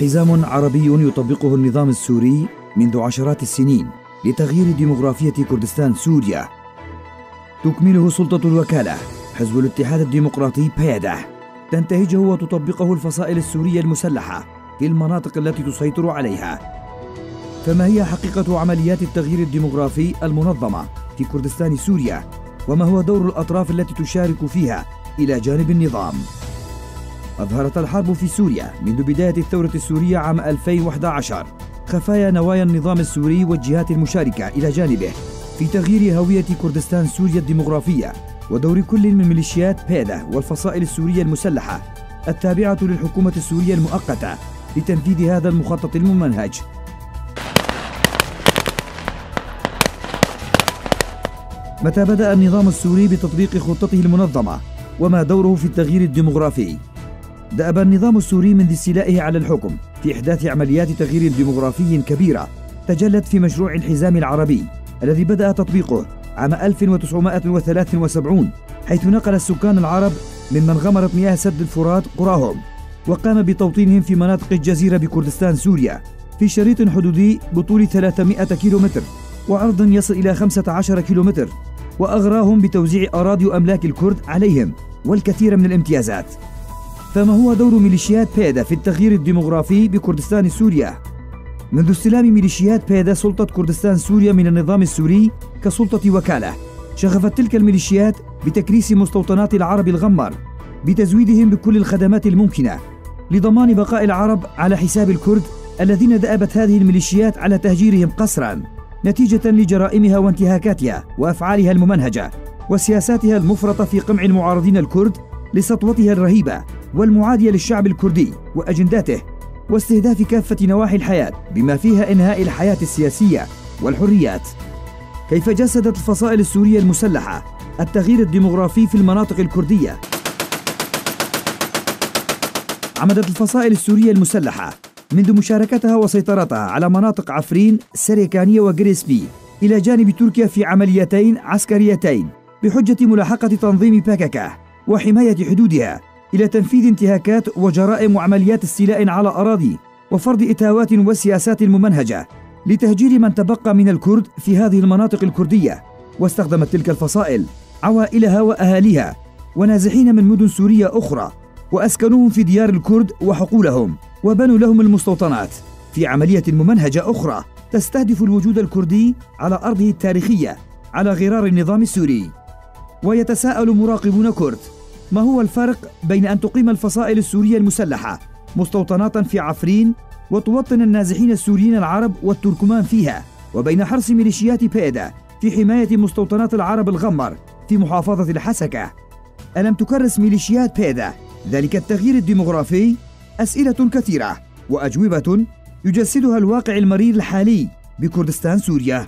حزام عربي يطبقه النظام السوري منذ عشرات السنين لتغيير ديمغرافية كردستان سوريا. تكمله سلطة الوكالة حزب الاتحاد الديمقراطي بيدا تنتهجه وتطبقه الفصائل السورية المسلحة في المناطق التي تسيطر عليها. فما هي حقيقة عمليات التغيير الديمغرافي المنظمة في كردستان سوريا؟ وما هو دور الأطراف التي تشارك فيها إلى جانب النظام؟ أظهرت الحرب في سوريا منذ بداية الثورة السورية عام 2011 خفايا نوايا النظام السوري والجهات المشاركة إلى جانبه في تغيير هوية كردستان سوريا الديمغرافية ودور كل من ميليشيات بيدا والفصائل السورية المسلحة التابعة للحكومة السورية المؤقتة لتنفيذ هذا المخطط الممنهج متى بدأ النظام السوري بتطبيق خطته المنظمة؟ وما دوره في التغيير الديمغرافي؟ دأب النظام السوري منذ استيلائه على الحكم في إحداث عمليات تغيير ديمغرافي كبيرة تجلت في مشروع الحزام العربي الذي بدأ تطبيقه عام 1973 حيث نقل السكان العرب ممن غمرت مياه سد الفرات قراهم وقام بتوطينهم في مناطق الجزيرة بكردستان سوريا في شريط حدودي بطول 300 كيلومتر وعرض يصل إلى 15 كيلومتر وأغراهم بتوزيع أراضي وأملاك الكرد عليهم والكثير من الامتيازات. فما هو دور ميليشيات بيدا في التغيير الديمغرافي بكردستان سوريا؟ منذ استلام ميليشيات بيدا سلطة كردستان سوريا من النظام السوري كسلطة وكالة شغفت تلك الميليشيات بتكريس مستوطنات العرب الغمر بتزويدهم بكل الخدمات الممكنة لضمان بقاء العرب على حساب الكرد الذين دأبت هذه الميليشيات على تهجيرهم قسرا نتيجة لجرائمها وانتهاكاتها وأفعالها الممنهجة وسياساتها المفرطة في قمع المعارضين الكرد لسطوتها الرهيبة والمعادية للشعب الكردي وأجنداته واستهداف كافة نواحي الحياة بما فيها إنهاء الحياة السياسية والحريات. كيف جسدت الفصائل السورية المسلحة التغيير الديمغرافي في المناطق الكردية؟ عمدت الفصائل السورية المسلحة منذ مشاركتها وسيطرتها على مناطق عفرين سريكانية وغريسبي إلى جانب تركيا في عمليتين عسكريتين بحجة ملاحقة تنظيم باكاكا وحماية حدودها. إلى تنفيذ انتهاكات وجرائم وعمليات استيلاء على أراضي وفرض إتاوات وسياسات ممنهجة لتهجير من تبقى من الكرد في هذه المناطق الكردية. واستخدمت تلك الفصائل عوائلها وأهاليها ونازحين من مدن سورية أخرى وأسكنوهم في ديار الكرد وحقولهم وبنوا لهم المستوطنات. في عملية ممنهجة أخرى تستهدف الوجود الكردي على أرضه التاريخية على غرار النظام السوري. ويتساءل مراقبون كرد ما هو الفرق بين أن تقيم الفصائل السورية المسلحة مستوطنات في عفرين وتوطن النازحين السوريين العرب والتركمان فيها وبين حرص ميليشيات بيدا في حماية مستوطنات العرب الغمر في محافظة الحسكة. ألم تكرس ميليشيات بيدا ذلك التغيير الديمغرافي؟ أسئلة كثيرة وأجوبة يجسدها الواقع المرير الحالي بكردستان سوريا.